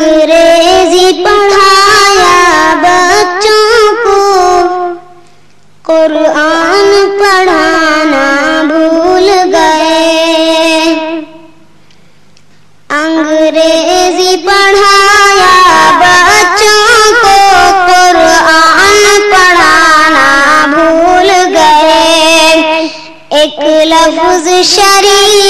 अंग्रेज़ी पढ़ाया बच्चों को। कुरान पढ़ाना भूल गए। अंग्रेज़ी पढ़ाया बच्चों को। कुरान पढ़ाना भूल गए। एक लफ्ज शरीर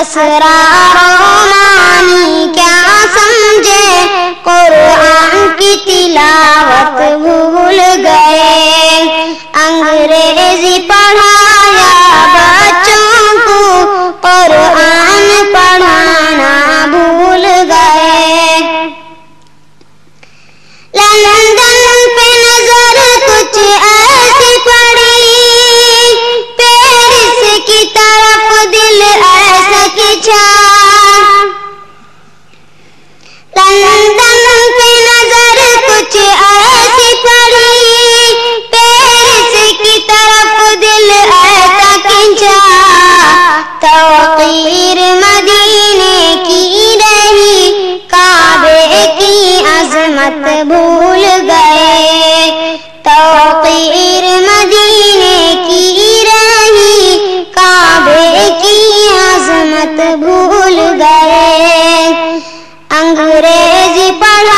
असरारोमानी क्या समझे? कुरान की तिलावत भूल गए। तौकीर मदीने की रही काबे की अजमत भूल गए। अंग्रेज़ पढ़ा